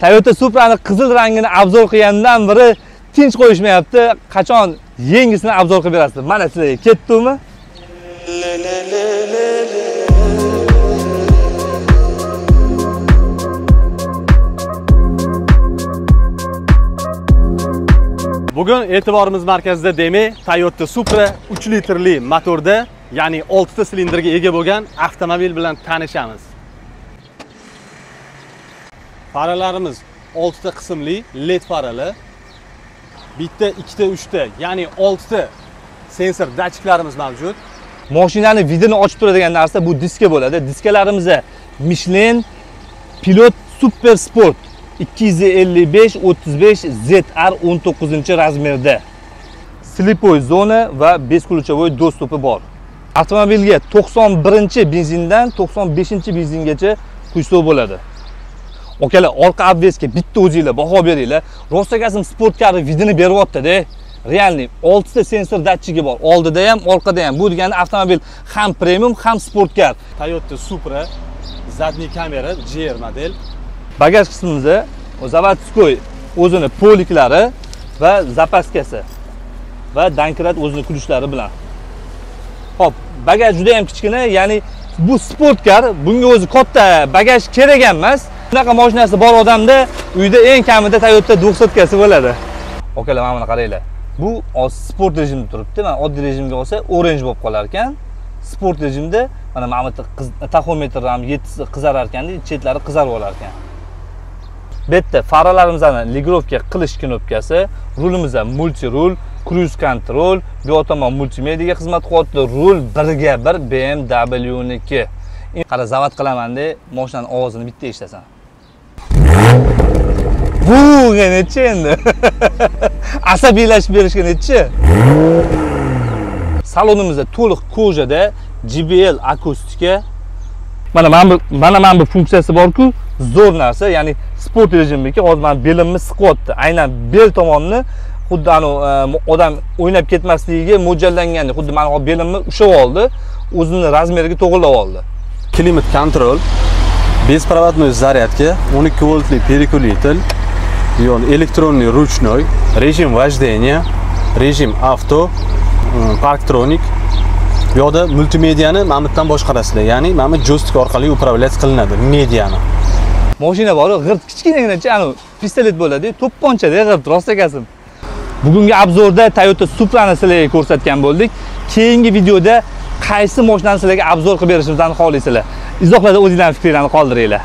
Toyota Supra'ni qizil rangini obzor qilgandan biri tinch qo'yishmayapti. Qachon yangisini obzor qilib berasiz? Mana sizlarga ketdimi? Bugun e'tiborimiz markazida demak Toyota Supra 3 litrli motorda, ya'ni 6 ta silindrga ega bo'lgan avtomobil bilan tanishamiz. Faralarimiz 6 ta qismli LED farali. Bitta, ikkita, uchta, ya'ni 6 ta sensor datchiklarimiz mavjud. Mashinani vidini ochib turadigan narsa bu diska bo'ladi. Diskalarimizda Michelin Pilot Super Sport 255 35 ZR 19 razmerda. Slipoy zona va beskulchavoy dosto'pi bor. Avtomobilga 91-benzindan 95-benzingacha quysa bo'ladi. Okalar, orqa obvezga bitta o'zingizlar baho beringlar. Rostagazim sportkarni vidini beryapti-da. Realniy 6 ta sensor datchigi bor. Oldida ham, orqada ham. Bu degani avtomobil ham premium, ham sportkar. Toyota Supra задний kamera GR model. bagaj qismimizda заводской o'zini poliklari va zapaskasi va dankrat o'zini kulishlari bilan Xo'p, bagaj juda ham kichkina ya'ni bu sportkar bunga o'zi katta bagaj kerak emas bunaqa mashinasi bor odamda uyda eng kamida toyota 200 kasi bo'ladi. Okalar mana buni qaranglar. Bu hozir sport rejimda turibdi. Mana oddiy rejimga olsa orange bo'lib qolar ekan. Sport rejimda mana mana bu yerda taxometr ham yettisi qizarar ekanda chetlari qizarib olar ekan. Bu yerda faralarimizni ligrovka qilish knopkasi rulimizda multi rul cruise control bu yoq tomon multimediaga xizmat qilyapti. Rul birga bir bmw niki. Qara zavod qilamanda moshinani ovozini bitta eshitasan. Bu nechi endi asabiylashib berishga nechi salonimizda to'liq kojada JBL akustika mana mana bu mana mana bu funksiyasi borku zo'r narsa ya'ni sport rejimniki hozir mani belimni siqyapti aynan bel tomonni xuddi anavi odam o'ynab ketmasligiga mo'ljallangandek xuddi mana hozir belimni ushlab oldi o'zini razmeriga to'g'irlab oldi Klimat kontrol, беспроводной зарядка, 12 voltli переключатель, yon электронный ручной, rejim вождения, rejim avto, парктроник parktronik. Bu yoqda multimediani mana bu yerdan boshqarasizlar, ya'ni mana bu joystick orqali управлять qilinadi mediani. mashina bor g'irt kichkinaginacha anavi pistolet bo'ladi to'pponchada g'irt rost aytasan bugungi obzorda toyota suprani sizlarga ko'rsatgan bo'ldik keyingi videoda qaysi mashinani sizlarga obzor qilib berishimizni xohlaysizlar izohlarda o'zinglarni fikringlarni qoldiringlar